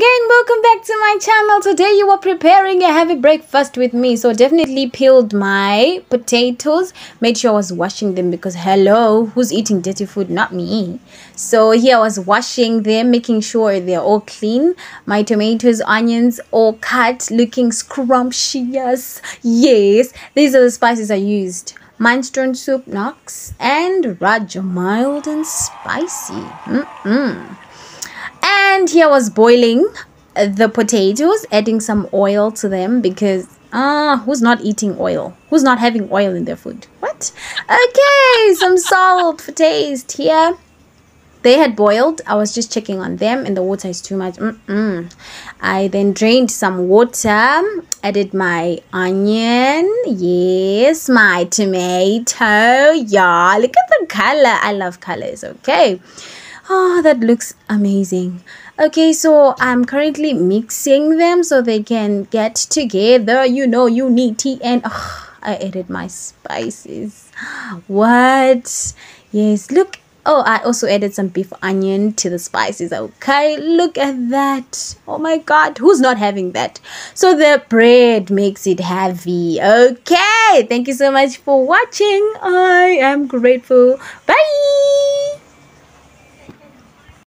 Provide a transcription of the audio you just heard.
again welcome back to my channel. Today you are preparing a heavy breakfast with me so definitely peeled my potatoes. Made sure i was washing them because hello who's eating dirty food? Not me. So here i was washing them making sure they're all clean. My tomatoes onions all cut looking scrumptious. Yes these are the spices i used. Minestrone soup knox and Rajah mild and spicy. Mm-mm. And here was boiling the potatoes, adding some oil to them because ah, uh, who's not eating oil? Who's not having oil in their food? What? Okay, some salt for taste here. They had boiled. I was just checking on them, and the water is too much. Mm-mm. I then drained some water, added my onion, yes, my tomato. Yeah, look at the color. I love colors. Okay. Oh, that looks amazing. Okay, so I'm currently mixing them so they can get together. You know, you need tea and oh, I added my spices. What? Yes, look. Oh, I also added some beef onion to the spices. Okay, look at that. Oh my god, who's not having that? So the bread makes it heavy. Okay, thank you so much for watching. I am grateful. Bye.